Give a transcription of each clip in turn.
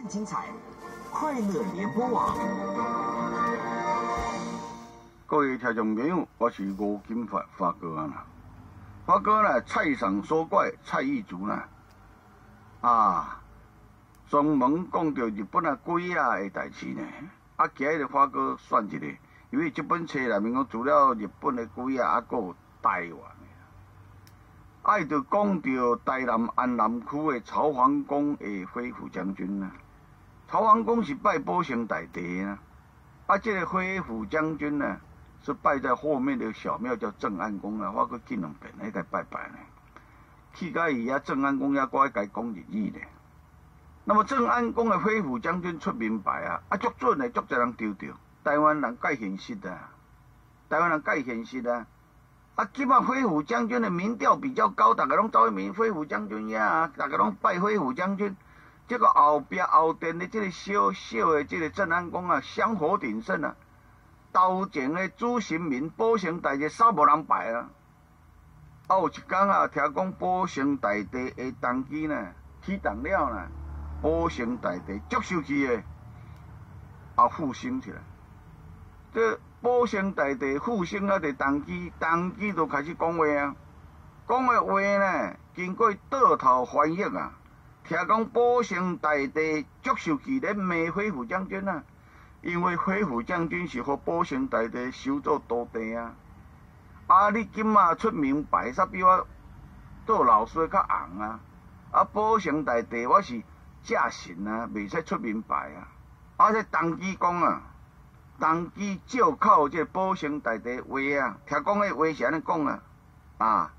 更精彩，快乐联播网。各位听众朋友，我是吴金发发哥啊。发哥呢，菜场说怪蔡一族呢，啊，专门讲到日本啊鬼啊的代志呢。啊，今日发哥算一个，因为这本册内面讲除了日本的鬼啊，还有台湾的。啊，伊就讲到台南安南区的曹皇宫的飞虎将军呢。曹皇宫是拜保生大帝啊，啊，这个飞虎将军呢？是拜在后面的小庙叫正安宫啊，我搁见两遍，那个拜拜呢。去到伊遐正安宫遐，我该讲日语呢。那么正安宫的飞虎将军出名牌啊，啊足准的，足侪人丢掉。台湾人介现实啊，台湾人介现实的啊。啊，起码飞虎将军的民调比较高，大家拢走去名飞虎将军呀，大家拢拜飞虎将军。这个后边后殿的这个小小的这个正安宫啊，香火鼎盛啊。头前的主神明保生大帝少无人拜啊！啊，有一天啊，听讲保生大帝的当机呢，启动了呢，保生大帝接受去的，啊复兴起来。这保生大帝复兴啊，伫当机，当机就开始讲话啊，讲的话呢，经过倒头翻译啊，听讲保生大帝接受去咧，骂恢复将军啊。因为飞虎将军是和保生大帝收做徒弟啊，啊，你今仔出名牌，煞比我做老师较红啊，啊，保生大帝我是假神啊，未使出名牌啊，啊，这当机讲啊，当机照靠这保生大帝话啊，听讲的话是安尼讲啊，啊，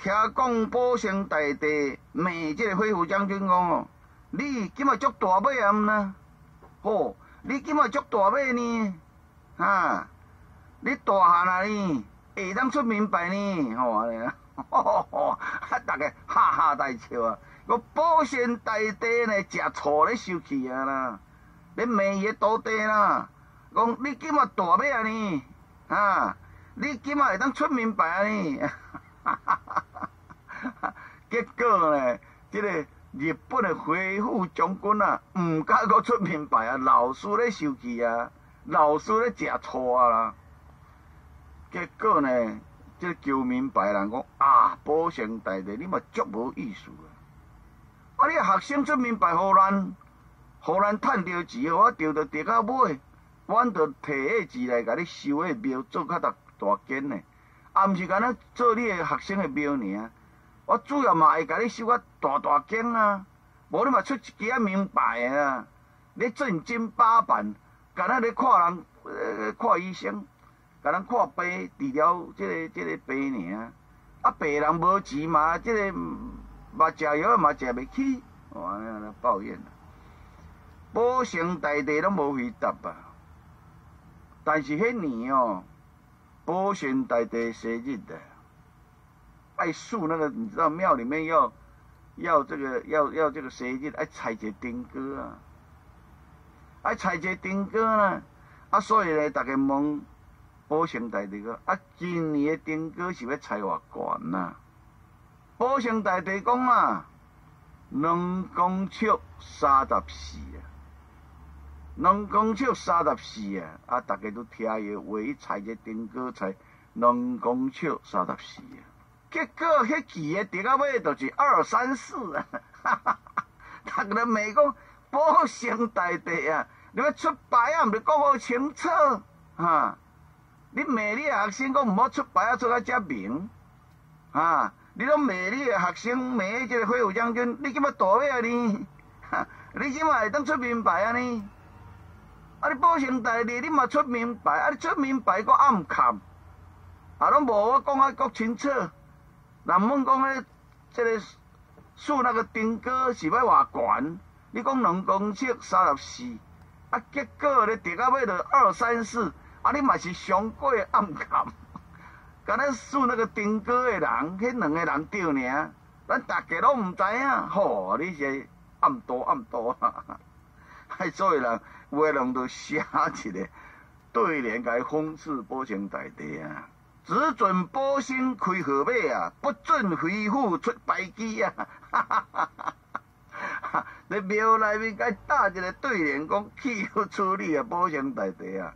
听讲保生大帝骂这个飞虎将军讲哦，你今仔足大尾啊，呢，吼。你今仔足大尾呢？哈！你大汉啊呢？会当出名牌呢？吼安尼啊！吼吼吼！啊，大家哈哈大笑啊！我保险大帝呢，食醋咧受气啊啦！你骂伊徒弟啦！讲你今仔大尾啊呢？哈！你今仔会当出名牌啊呢？哈哈哈！结果呢，这个。日本的飞虎将军啊，毋敢阁出名牌啊，老师咧受气啊，老师咧食醋啊啦。结果呢，这救名牌人讲啊，保生大帝你嘛足无意思啊！啊，你学生出名牌，互咱，互咱趁着钱，互我钓着钓到尾，阮着摕迄钱来甲你修迄庙，做较大大间呢，啊，毋是干那做你的学生的庙尔。我主要嘛会甲你收啊大大间啊，无你嘛出一支啊名牌啊，你正经八百，干那咧看人呃看医生，甲人看病治疗即个即个病尔，啊病人无钱嘛，即个嘛食药嘛食袂起，安尼抱怨啊，保生大帝拢无回答啊，但是迄年哦，保生大帝生日的。爱树那个，你知道庙里面要要这个要要这个谁去爱采节丁哥啊？爱采节丁哥呢？啊，所以呢，大家问保生大帝个啊，今年的丁哥是要采偌悬呐？保生大帝讲啊，两公尺三十四啊，两公尺三十四啊，啊，大家都听伊话，伊采节丁哥采两公尺三十四啊。结果迄期诶，跌到尾就是二三四啊！哈哈哈！逐个人骂讲保生大帝啊，你要出牌啊，毋是讲好清楚哈？你骂你学生讲毋好出牌啊，出啊遮明啊！你拢骂你诶学生，骂即个挥舞将军，你今麦大尾啊你？你今麦会当出名牌啊你？啊！你保生大帝，你嘛出名牌啊！你出名牌搁暗藏，啊，拢无我讲啊，搁清楚。人问讲咧，即个树那个顶哥是要偌悬？你讲两公尺三十四，啊，结果咧跌到尾就二三四，啊，你嘛是上过暗坎。敢若树那个顶高的人，迄两个人对尔，咱大家拢毋知影。吼，你是暗多暗多，害所有人话拢都写一个对联，甲伊讽刺保清大地啊。只准保星开号码啊，不准飞虎出白机啊！哈哈哈哈哈！伫庙内面该打一个对联，讲气福处理啊，保生大帝啊，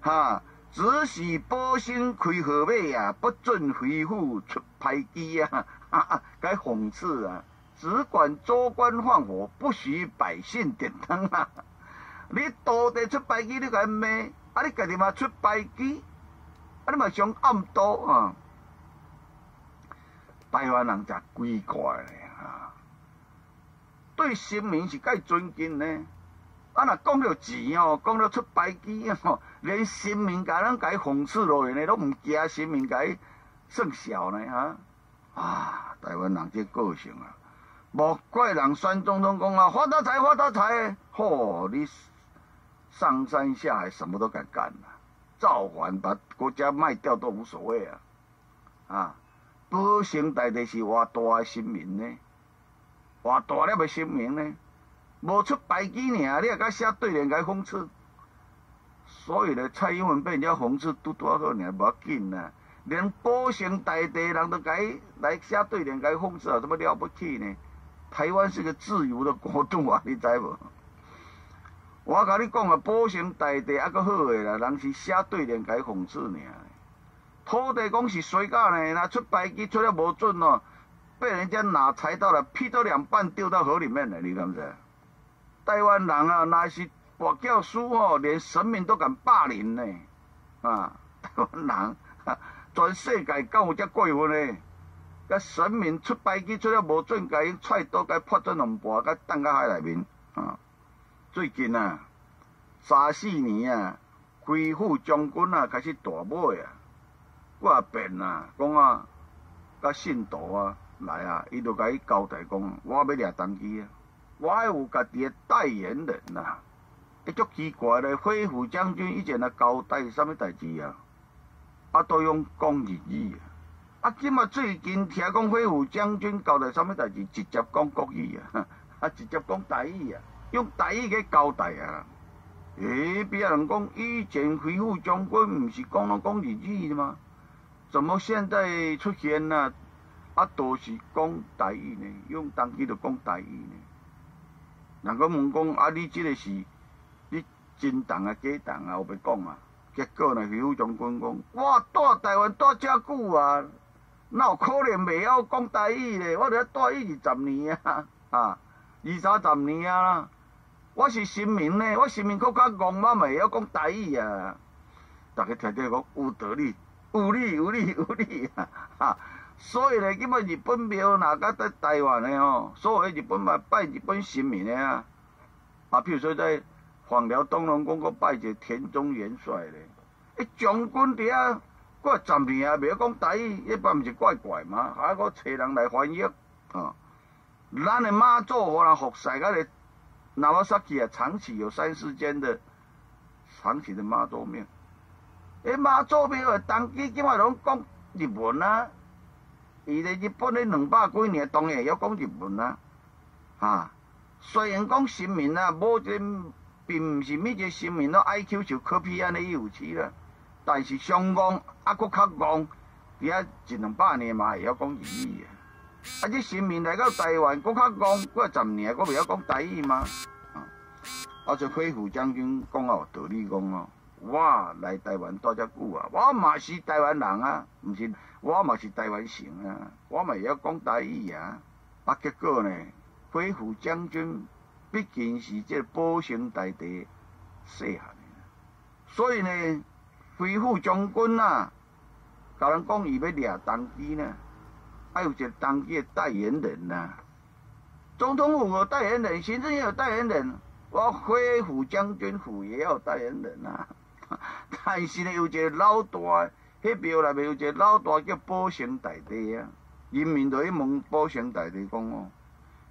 哈，只许保生开河马啊，不准回复出牌机啊，哈 哈该讽刺啊，只管州官放火，不许百姓点灯啊。你道地出牌机，你该骂，啊，你家己嘛出牌机，啊，你嘛上暗多啊。台湾人真鬼怪咧啊！对神明是介尊敬呢。啊，若讲到钱哦，讲到出牌机哦，连神明甲咱伊讽刺落去呢，都毋惊神明伊算小呢哈！啊，台湾人这个性啊，莫怪人孙总统讲啊，发大财发大财，嚯，你上山下海什么都敢干啊，造反把国家卖掉都无所谓啊，啊！保生大帝是偌大诶神明呢？偌大粒诶神明呢？无出牌机尔，你也敢写对联，甲讽刺。所以咧，蔡英文被人家讽刺拄拄好尔，无要紧啦。连保生大帝人都甲伊来写对联，甲伊讽刺，有什么了不起呢？台湾是个自由的国度啊，你知无？我甲你讲啊，保生大地还阁好诶啦，人是写对联，甲伊讽刺尔。土地公是衰假呢，若出牌机出了无准哦，被人家拿柴刀了，劈到两半丢到河里面了，你知不知？台湾人啊，那是佛教书哦，连神明都敢霸凌呢，啊，台湾人，全世界敢有这过分呢？甲神明出牌机出了无准，甲伊踹刀，甲破做两半，甲抌到海内面，啊，最近啊，三四年啊，恢复将军啊，开始大买啊。我变啊，讲啊，甲信徒啊来啊，伊就甲伊交代讲，我要掠单机啊，我要有家己的代言人呐。一足奇怪咧，恢复将军以前啊交代什么代志啊？啊，都用讲日语啊。啊，今嘛最近听讲恢复将军交代什么代志，直接讲国语啊，啊，直接讲台语啊，用台语去交代啊。诶，别人讲以前恢复将军毋是讲拢讲日语的吗？怎么现在出现呢？啊，都是讲台语呢，用当地的讲台语呢。人家问讲啊，你这个是你真当啊假当啊？我袂讲啊。结果呢，刘将军讲，我住台湾住遮久啊，那有可能袂晓讲台语呢？我伫遐住伊二十年啊，啊，二三十年啊。我是新民呢，我新民国家戆，我咪会晓讲大义啊。大家听听讲有道理。有理有理有理啊！哈，所以呢，今麦日本庙哪个在台湾的哦？所以日本嘛拜日本神明的啊！啊，譬如说在黄辽东龙宫，个拜一个田中元帅的，一将军伫遐过十年啊，袂晓讲大义，一般毋是怪怪嘛？还搁找人来翻译啊！咱的妈祖互人服侍，个咧，那么说起啊，长期有三四间的长期的妈祖庙。诶，妈祖庙诶，当机今麦拢讲日文啊！伊在日本咧两百几年，当然会晓讲日文啊！哈，虽然讲新民啊，无这并毋是每一个新民都 I Q 就科比安尼有趣啦，但是上戆啊，搁较戆，伫遐一两百年嘛会晓讲日语啊！啊，这新民来到台湾，搁较戆，过十年，搁袂晓讲台语吗？啊，啊，这恢复将军讲啊，有道理讲哦。我来台湾多遮久啊，我嘛是台湾人啊，毋是我嘛是台湾省啊，我嘛会晓讲台语啊。啊，结果呢，恢复将军毕竟是这保生大帝细汉，所以呢，恢复将军啊，甲人讲伊要掠当机呢，还有一个当机的代言人呐。总统府有代言人，行政院有代言人，我恢复将军府也要代言人啊。但是呢，有一个老大，迄庙内面有一个老大叫保生大帝啊。人民就去问保生大帝讲哦，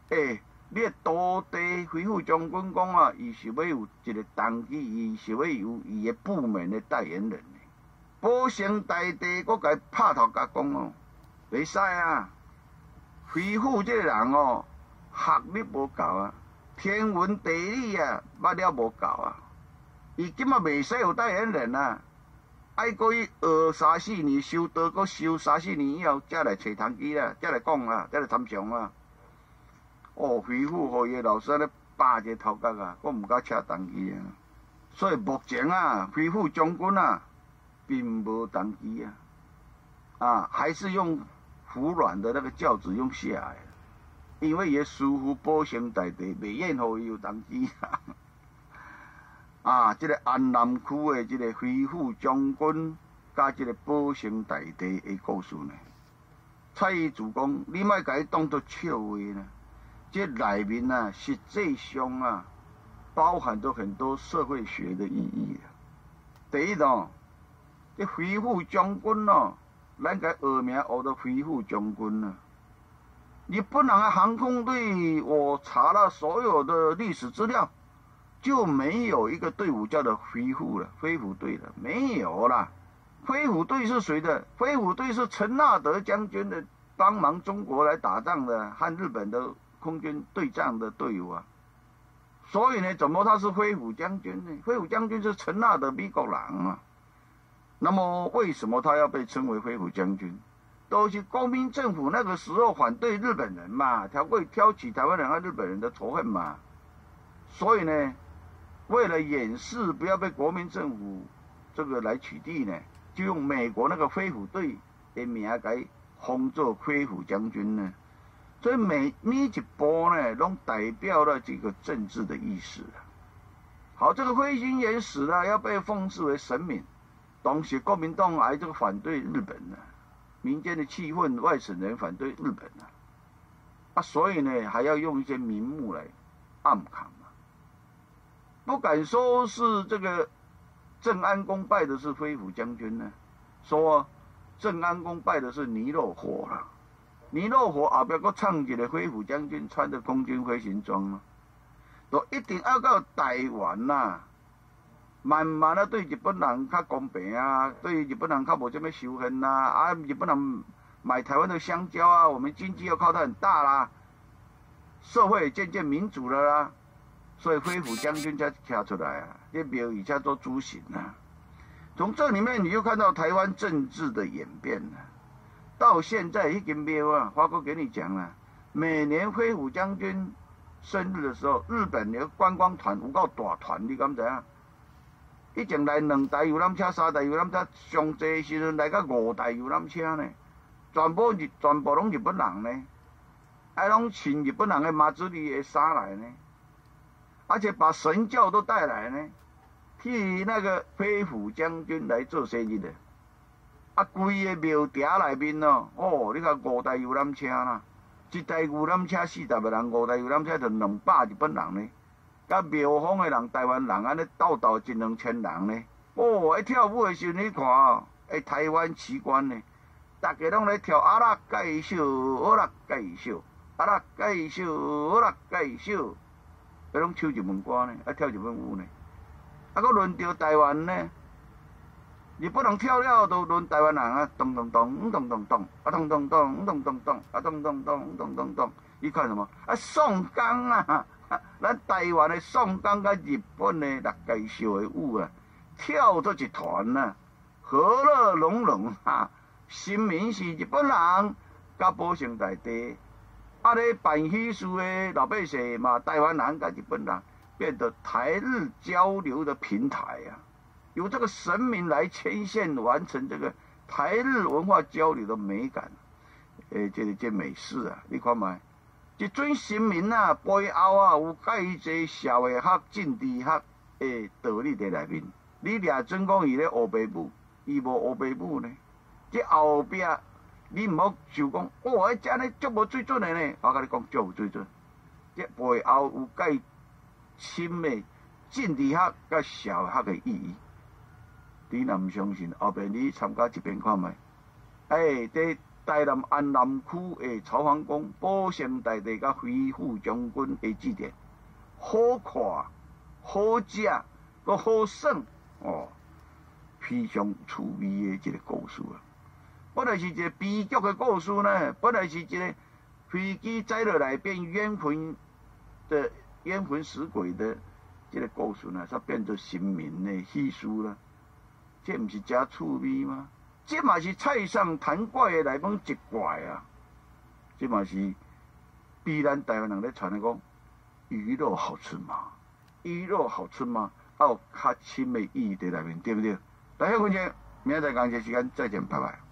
诶，你土地恢复将军讲啊，伊是要有一个当机，伊是要有伊个部门的代言人。保生大帝佮伊拍头甲讲哦，袂使啊，恢复这个人哦，学历无够啊，天文地理啊，捌了无够啊。伊今嘛未使有代言人啊，爱过去学三四年，修道搁修三四年以后，才来找堂机啦，才来讲啊，才来参详啊。哦，回复互伊老师咧霸一个头壳啊，我毋敢车登机啊。所以目前啊，恢复将军啊，并无登机啊，啊，还是用服软的那个轿子用下来，因为也舒服保生大帝，未愿互伊有登机啊。啊，这个安南区的即个恢复将军，加即个保生大帝的故事呢，蔡依祖讲，你莫甲伊当做笑话呢。即内面啊，实际上啊，包含着很多社会学的意义啊。第一呢，这恢复将军哦，咱个学名学到恢复将军呢，你不能，航空队，我查了所有的历史资料，就没有一个队伍叫做恢复了，恢复队了，没有了。恢复队是谁的？恢复队是陈纳德将军的，帮忙中国来打仗的，和日本的。空军对战的队伍啊，所以呢，怎么他是飞虎将军呢？飞虎将军是陈纳德美国人啊。那么为什么他要被称为飞虎将军？都是国民政府那个时候反对日本人嘛，才会挑起台湾人和日本人的仇恨嘛。所以呢，为了掩饰不要被国民政府这个来取缔呢，就用美国那个飞虎队的名来封作飞虎将军呢。所以每每一波呢，都代表了这个政治的意识。好，这个飞行员死了，要被奉祀为神明。当时国民党还这个反对日本呢，民间的气氛，外省人反对日本呢，啊，所以呢，还要用一些名目来暗扛嘛。不敢说是这个郑安公拜的是飞虎将军呢，说郑安公拜的是尼禄火了。尼禄火后壁搁唱起了飞虎将军穿着空军飞行装咯，都一定要到台湾呐，慢慢啊对日本人较公平啊，对日本人较无这么仇恨呐，啊日本人买台湾的香蕉啊，我们经济要靠得很大啦，社会渐渐民主了啦，所以飞虎将军才跳出来啊，这庙宇叫做朱行啊，从这里面你就看到台湾政治的演变了。到现在已经没有啊，华哥给你讲了，每年飞虎将军生日的时候，日本的观光团有够大团，你敢知啊？以前来两台游览车、三台游览车，上济时阵来个五台游览车呢，全部日全部拢日本人呢，还拢请日本人的马自里的衫来呢，而且把神教都带来呢，替那个飞虎将军来做生意的。啊，规个庙埕内面哦，哦，你看五台游览车啦，一台游览车四十个人，五台游览车就两百日本人呢。甲庙方的人、台湾人安尼斗斗一两千人呢。哦，一跳舞的时候你看，诶，台湾奇观呢，大家拢来跳阿拉介绍，阿拉介绍，阿拉介绍，阿拉介绍，迄拢唱日本歌呢，啊跳日本舞呢，啊，搁轮到台湾呢。你不能跳了都轮台湾人啊，咚咚咚，咚咚咚，啊咚咚咚，咚咚咚，啊咚咚咚，咚咚咚，你看什么？啊宋江啊，咱台湾的宋江甲日本的六介绍的舞啊，跳做一团啊，和乐融融啊，新民是日本人，甲保生大地，啊咧办喜事的老百姓嘛，台湾人甲日本人，变得台日交流的平台啊。由这个神明来牵线，完成这个台日文化交流的美感，诶，这个这美事啊！你看嘛，一尊神明啊，背后啊有介济社会学、政治学诶道理在内面。你俩准讲伊咧乌白母，伊无乌白母呢？这后壁你唔好就讲，哇，这呢足无水准的呢！我甲你讲，足有水准。这背后有介深的政治学甲社会学的意义。你若唔相信，后边你参加一遍看卖。哎，在台南安南区的朝皇宫，保生大帝甲飞虎将军的祭典，好看、好食、搁好耍哦，非常趣味的一个故事啊！本来是一个悲剧的故事呢，本来是一个飞机载落来变冤魂的冤魂死鬼的这个故事呢，它变成神明的喜事了。这毋是真趣味吗？这嘛是菜上谈怪的内面一怪啊！这嘛是必然台湾人咧传的讲，鱼肉好吃吗？鱼肉好吃吗？有较深的意义在内面，对不对？大家观众，明仔载同一时间再见，拜拜。